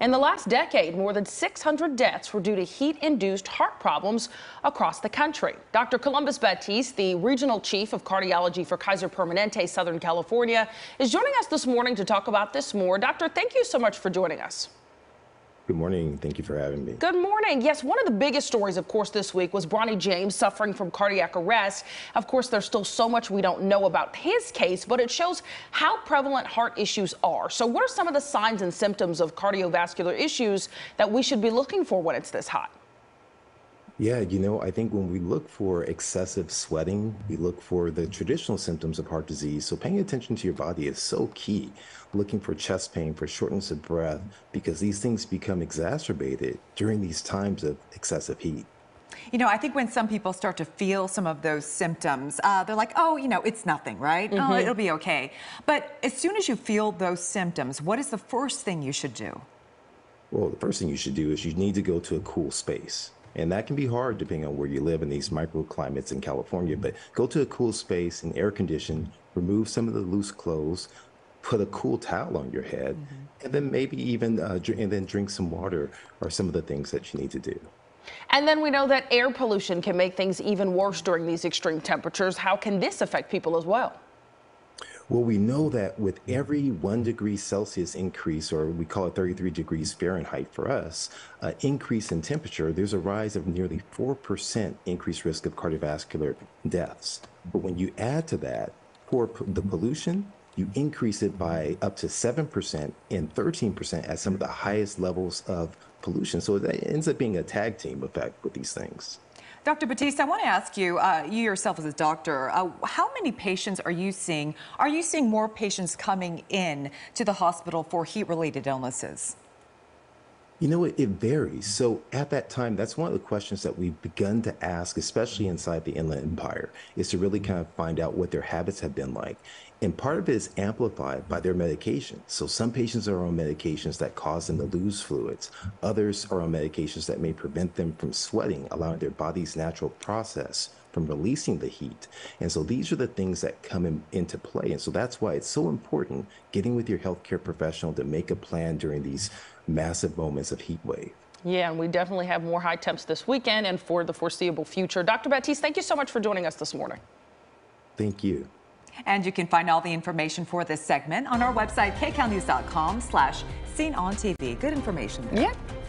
In the last decade, more than 600 deaths were due to heat-induced heart problems across the country. Dr. Columbus Batiste, the regional chief of cardiology for Kaiser Permanente Southern California, is joining us this morning to talk about this more. Doctor, thank you so much for joining us. Good morning. Thank you for having me. Good morning. Yes, one of the biggest stories, of course, this week was Bronny James suffering from cardiac arrest. Of course, there's still so much we don't know about his case, but it shows how prevalent heart issues are. So, what are some of the signs and symptoms of cardiovascular issues that we should be looking for when it's this hot? Yeah, you know, I think when we look for excessive sweating, we look for the traditional symptoms of heart disease. So paying attention to your body is so key. Looking for chest pain, for shortness of breath, because these things become exacerbated during these times of excessive heat. You know, I think when some people start to feel some of those symptoms, uh, they're like, oh, you know, it's nothing, right? Mm -hmm. Oh, mm-hmm. it'll be okay. But as soon as you feel those symptoms, what is the first thing you should do? Well, the first thing you should do is you need to go to a cool space. And that can be hard depending on where you live in these microclimates in California. But go to a cool space and air condition, remove some of the loose clothes, put a cool towel on your head, mm-hmm. and then maybe even uh, and then drink some water are some of the things that you need to do. And then we know that air pollution can make things even worse during these extreme temperatures. How can this affect people as well? Well, we know that with every one degree Celsius increase, or we call it 33 degrees Fahrenheit for us, uh, increase in temperature, there's a rise of nearly 4% increased risk of cardiovascular deaths. But when you add to that for the pollution, you increase it by up to 7% and 13% at some of the highest levels of pollution. So it ends up being a tag team effect with these things. Dr. Batiste, I want to ask you, uh, you yourself as a doctor, uh, how many patients are you seeing? Are you seeing more patients coming in to the hospital for heat-related illnesses? You know, it, it varies. So at that time, that's one of the questions that we've begun to ask, especially inside the Inland Empire, is to really kind of find out what their habits have been like. And part of it is amplified by their medications. So some patients are on medications that cause them to lose fluids. Others are on medications that may prevent them from sweating, allowing their body's natural process from releasing the heat. And so these are the things that come in, into play. And so that's why it's so important getting with your healthcare professional to make a plan during these massive moments of heat wave. Yeah, and we definitely have more high temps this weekend and for the foreseeable future. Dr. Batiste, thank you so much for joining us this morning. Thank you. And you can find all the information for this segment on our website, kcalnews.com slash seen on TV. Good information there. Yeah.